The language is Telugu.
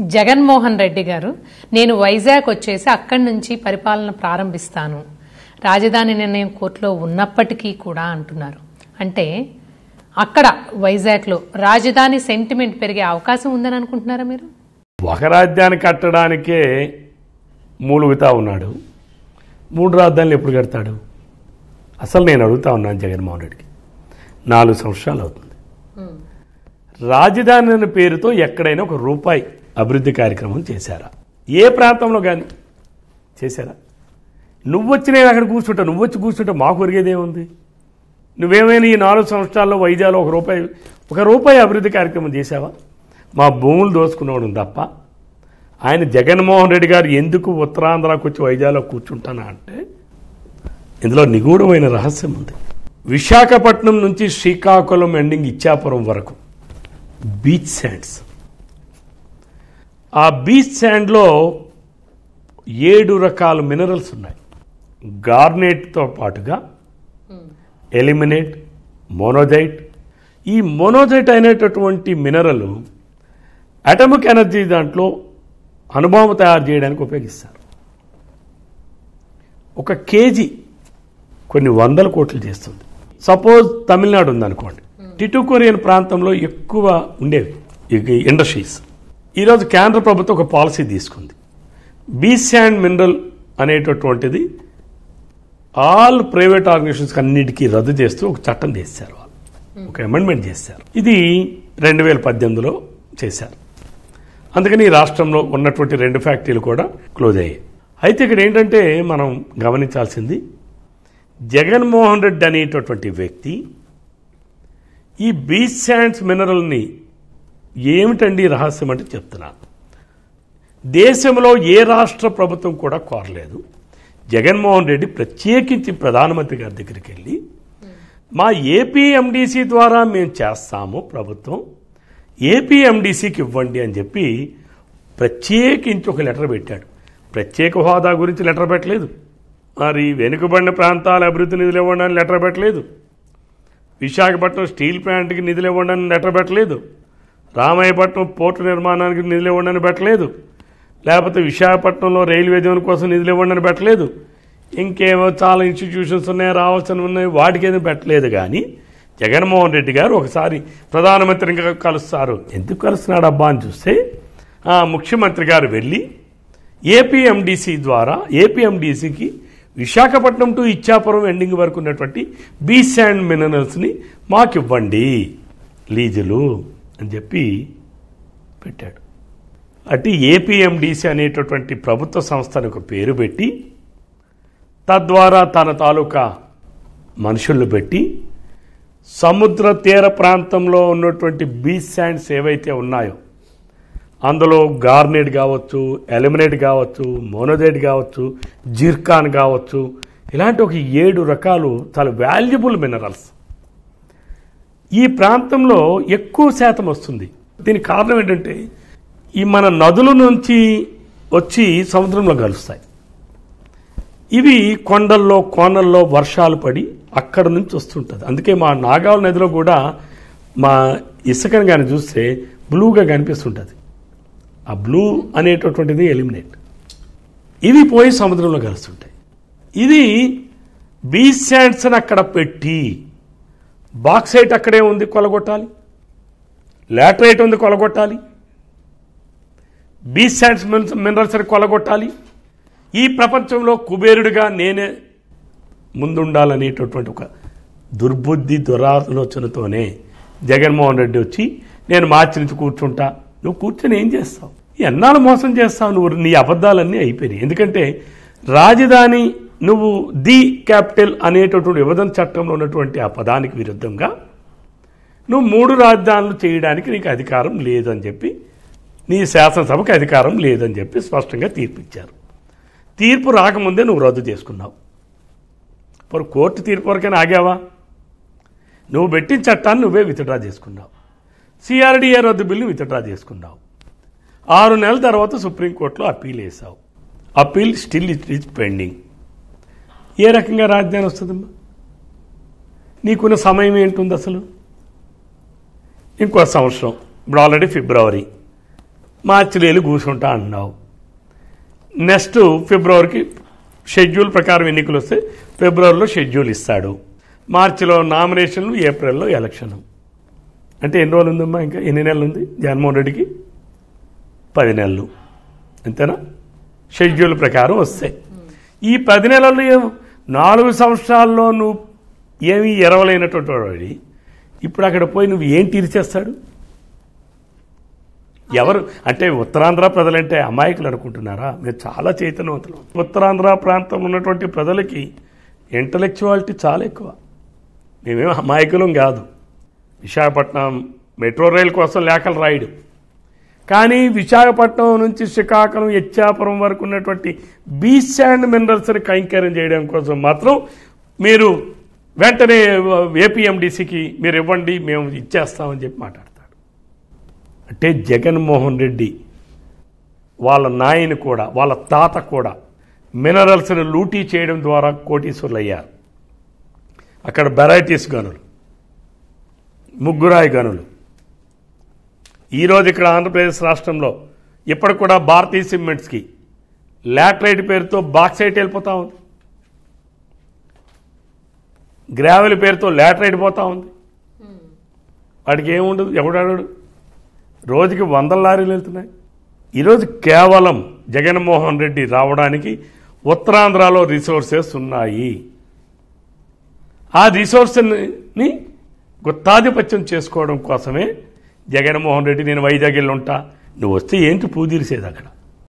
జగన్మోహన్ రెడ్డి గారు నేను వైజాగ్ వచ్చేసి అక్కడి నుంచి పరిపాలన ప్రారంభిస్తాను. రాజధాని నిర్ణయం కోర్టులో ఉన్నప్పటికీ కూడా అంటున్నారు. అంటే అక్కడ వైజాగ్లో రాజధాని సెంటిమెంట్ పెరిగే అవకాశం ఉందని అనుకుంటున్నారా మీరు? ఒక రాజ్యాన్ని కట్టడానికే మూలుగుతా ఉన్నాడు. మూడు రాజధానులు ఎప్పుడు కడతాడు? అసలు నేను అడుగుతా ఉన్నాను జగన్మోహన్ రెడ్డికి. నాలుగు సంవత్సరాలు అవుతుంది. రాజధాని అనే పేరుతో ఎక్కడైనా ఒక రూపాయి అభివృద్ధి కార్యక్రమం చేశారా? ఏ ప్రాంతంలో కానీ చేశారా? నువ్వు వచ్చి నేను అక్కడ కూర్చుంటా నువ్వు వచ్చి కూర్చుంటే మాకు ఒరిగేదేముంది నువ్వేమైనా ఈ నాలుగు సంవత్సరాల్లో వైజాగ్లో ఒక రూపాయి ఒక రూపాయి అభివృద్ధి కార్యక్రమం చేశావా? మా భూములు దోసుకునేవాడు తప్ప ఆయన జగన్మోహన్ రెడ్డి గారు ఎందుకు ఉత్తరాంధ్రకు వచ్చి వైజాగ్లో కూర్చుంటానా అంటే ఇందులో నిగూఢమైన రహస్యం ఉంది. విశాఖపట్నం నుంచి శ్రీకాకుళం ఎండింగ్ ఇచ్చాపురం వరకు బీచ్ శాండ్స్. ఆ బీచ్ శాండ్లో ఏడు రకాల మినరల్స్ ఉన్నాయి. గార్నెట్తో పాటుగా ఎలిమినేట్ మోనోజైట్. ఈ మోనోజైట్ అనేటటువంటి మినరల్ అటమిక్ ఎనర్జీ దాంట్లో అనుభవం తయారు చేయడానికి ఉపయోగిస్తారు. ఒక కేజీ కొన్ని వందల కోట్లు చేస్తుంది. సపోజ్ తమిళనాడు ఉందనుకోండి. టిటుకొరియన్ ప్రాంతంలో ఎక్కువ ఉండేవి ఇండస్ట్రీస్. ఈరోజు కేంద్ర ప్రభుత్వం ఒక పాలసీ తీసుకుంది. బీచ్ శాండ్ మినరల్ అనేటటువంటిది ఆల్ ప్రైవేట్ ఆర్గనైజేషన్స్ అన్నిటికీ రద్దు చేస్తూ ఒక చట్టం చేశారు వాళ్ళు. ఒక అమెండ్మెంట్ చేశారు. ఇది రెండు వేల పద్దెనిమిదిలో చేశారు. అందుకని ఈ రాష్ట్రంలో ఉన్నటువంటి రెండు ఫ్యాక్టరీలు కూడా క్లోజ్ అయ్యాయి. అయితే ఇక్కడ ఏంటంటే మనం గమనించాల్సింది జగన్మోహన్ రెడ్డి అనేటటువంటి వ్యక్తి ఈ బీచ్ శాండ్స్ మినరల్ని ఏమిటండి రహస్యం అంటే చెప్తున్నాను దేశంలో ఏ రాష్ట్ర ప్రభుత్వం కూడా కోరలేదు. జగన్మోహన్ రెడ్డి ప్రత్యేకించి ప్రధానమంత్రి గారి దగ్గరికి వెళ్ళి మా ఏపీఎండిసి ద్వారా మేము చేస్తాము ప్రభుత్వం ఏపీఎండిసికి ఇవ్వండి అని చెప్పి ప్రత్యేకించి ఒక లెటర్ పెట్టాడు. ప్రత్యేక హోదా గురించి లెటర్ పెట్టలేదు. మరి వెనుకబడిన ప్రాంతాల అభివృద్ధి నిధులు ఇవ్వండి అని లెటర్ పెట్టలేదు. విశాఖపట్నం స్టీల్ ప్లాంట్కి నిధులు ఇవ్వండి అని లెటర్ పెట్టలేదు. రామాయపట్నం పోర్టు నిర్మాణానికి నిధులు ఇవ్వండి పెట్టలేదు. లేకపోతే విశాఖపట్నంలో రైల్వే జోన్ కోసం నిధులు ఇవ్వండి పెట్టలేదు. ఇంకేమో చాలా ఇన్స్టిట్యూషన్స్ ఉన్నాయి రావాల్సిన ఉన్నాయి వాటికి ఏదో పెట్టలేదు కానీ జగన్మోహన్ రెడ్డి గారు ఒకసారి ప్రధానమంత్రిగా కలుస్తారు. ఎందుకు కలుస్తున్నాడు అబ్బా అని చూస్తే ముఖ్యమంత్రి గారు వెళ్ళి ఏపీఎండిసి ద్వారా ఏపీఎండిసికి విశాఖపట్నం టు ఇచ్చాపురం ఎండింగ్ వరకు ఉన్నటువంటి బీ శాండ్ మినరల్స్ని మాకు ఇవ్వండి లీజులు. అని చెప్పి పెట్టాడు. అటు ఏపీఎండిసి అనేటటువంటి ప్రభుత్వ సంస్థలకు ఒక పేరు పెట్టి తద్వారా తన తాలూకా మనుషులను పెట్టి సముద్ర తీర ప్రాంతంలో ఉన్నటువంటి బీచ్ శాండ్స్ ఏవైతే ఉన్నాయో అందులో గార్నెట్ కావచ్చు ఎలిమినేట్ కావచ్చు మోనోజైట్ కావచ్చు జిర్కాన్ కావచ్చు ఇలాంటి ఒక ఏడు రకాలు చాలా వాల్యుబుల్ మినరల్స్. ఈ ప్రాంతంలో ఎక్కువ శాతం వస్తుంది. దీనికి కారణం ఏంటంటే ఈ మన నదుల నుంచి వచ్చి సముద్రంలో కలుస్తాయి. ఇవి కొండల్లో కోనల్లో వర్షాలు పడి అక్కడ నుంచి వస్తుంటుంది. అందుకే మా నాగావళి నదిలో కూడా మా ఇసుకను కానీ చూస్తే బ్లూగా కనిపిస్తుంటుంది. ఆ బ్లూ అనేటటువంటిది ఎలిమినేట్. ఇవి పోయి సముద్రంలో కలుస్తుంటాయి. ఇది బీచ్ శాండ్స్ని అక్కడ పెట్టి బాక్సైట్ అక్కడే ఉంది కొలగొట్టాలి. లాటరైట్ ఉంది కొలగొట్టాలి. బీచ్ శాండ్స్ మినరల్స్ కొలగొట్టాలి. ఈ ప్రపంచంలో కుబేరుడిగా నేనే ముందుండాలనేటటువంటి ఒక దుర్బుద్ధి దురాలోచనతోనే జగన్మోహన్ రెడ్డి వచ్చి నేను మార్చి నుంచి కూర్చుంటా. నువ్వు కూర్చొని ఏం చేస్తావు? ఎన్నాళ్ళు మోసం చేస్తావు? నువ్వు నీ అబద్ధాలన్నీ అయిపోయినాయి. ఎందుకంటే రాజధాని నువ్వు ది క్యాపిటల్ అనేటటువంటి విభజన చట్టంలో ఉన్నటువంటి ఆ పదానికి విరుద్ధంగా నువ్వు మూడు రాజధానులు చేయడానికి నీకు అధికారం లేదని చెప్పి నీ శాసనసభకు అధికారం లేదని చెప్పి స్పష్టంగా తీర్పిచ్చారు. తీర్పు రాకముందే నువ్వు రద్దు చేసుకున్నావు. ఇప్పుడు కోర్టు తీర్పు వరకైనా ఆగావా? నువ్వు పెట్టిన చట్టాన్ని నువ్వే విత్డ్రా చేసుకున్నావు. సిఆర్డీఏ రద్దు బిల్లు విత్డ్రా చేసుకున్నావు. ఆరు నెలల తర్వాత సుప్రీంకోర్టులో అప్పీల్ వేసావు appeal still it is pending. ఏ రకంగా రాజధాని వస్తుందమ్మా? నీకున్న సమయం ఏంటుంది అసలు? ఇంకో సంవత్సరం ఇప్పుడు ఆల్రెడీ ఫిబ్రవరి. మార్చిలో వెళ్ళి కూర్చుంటా అన్నావు నెక్స్ట్ ఫిబ్రవరికి షెడ్యూల్ ప్రకారం ఎన్నికలు వస్తే ఫిబ్రవరిలో షెడ్యూల్ ఇస్తాడు. మార్చిలో నామినేషన్లు ఏప్రిల్లో ఎలక్షన్. అంటే ఎన్ని రోజులు ఉందమ్మా ఇంకా? ఎన్ని నెలలు ఉంది? జగన్మోహన్ రెడ్డికి పది నెలలు. అంతేనా? షెడ్యూల్ ప్రకారం వస్తాయి ఈ పది నెలల్లో నాలుగు సంవత్సరాల్లో నువ్వు ఏమీ ఎరవలేనటువంటి వాడి ఇప్పుడు అక్కడ పోయి నువ్వు ఏం తీర్చేస్తాడు? ఎవరు? అంటే ఉత్తరాంధ్ర ప్రజలంటే అమాయకులు అనుకుంటున్నారా? మీరు చాలా చైతన్యవంతులు. ఉత్తరాంధ్ర ప్రాంతంలో ఉన్నటువంటి ప్రజలకి ఇంటలెక్చువాలిటీ చాలా ఎక్కువ. మేమేం అమాయకులం కాదు. విశాఖపట్నం మెట్రో రైల్ కోసం లేఖలు రాయడం. కానీ విశాఖపట్నం నుంచి శ్రీకాకుళం ఎచ్చాపురం వరకు ఉన్నటువంటి బీచ్ అండ్ మినరల్స్ని కైంకర్యం చేయడం కోసం మాత్రం మీరు వెంటనే ఏపీఎండిసికి మీరు ఇవ్వండి మేము ఇచ్చేస్తామని చెప్పి మాట్లాడతాడు అంటే జగన్మోహన్ రెడ్డి వాళ్ళ నాయని కూడా వాళ్ళ తాత కూడా మినరల్స్ని లూటీ చేయడం ద్వారా కోటీశ్వరులు అయ్యారు అక్కడ వెరైటీస్ గనులు ముగ్గురాయి గనులు ఈరోజు ఇక్కడ ఆంధ్రప్రదేశ్ రాష్ట్రంలో ఇప్పటికి కూడా భారతీయ సిమెంట్స్కి లాటరైట్ పేరుతో బాక్సైట్ వెళ్ళిపోతూ ఉంది. గ్రావెల్ పేరుతో లాటరైట్ పోతూ ఉంది. వాడికి ఏముండదు ఎవడాడు రోజుకి వందల లారీలు వెళ్తున్నాయి. ఈరోజు కేవలం జగన్మోహన్ రెడ్డి రావడానికి ఉత్తరాంధ్రలో రిసోర్సెస్ ఉన్నాయి. ఆ రిసోర్స్ని గుత్తాధిపత్యం చేసుకోవడం కోసమే జగన్మోహన్ రెడ్డి నేను వైజాగ్ వెళ్ళి ఉంటా. నువ్వు వస్తే ఏంటి పూజీరిసేది అక్కడ?